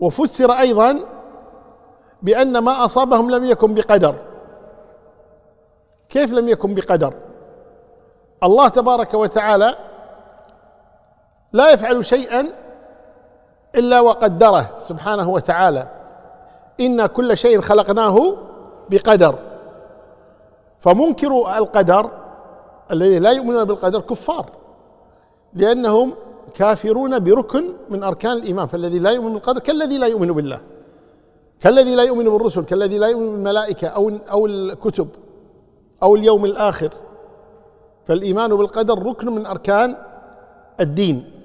وفسر أيضا بأن ما أصابهم لم يكن بقدر. كيف لم يكن بقدر؟ الله تبارك وتعالى لا يفعل شيئا إلا وقدره سبحانه وتعالى. أنا كل شيء خلقناه بقدر. فمنكر القدر الذي لا يؤمنون بالقدر كفار لأنهم كافرون بركن من أركان الإيمان فالذي لا يؤمن بالقدر كالذي لا يؤمن بالله كالذي لا يؤمن بالرسل كالذي لا يؤمن بالملائكة أو أو الكتب أو اليوم الآخر. فالإيمان بالقدر ركن من أركان الدين.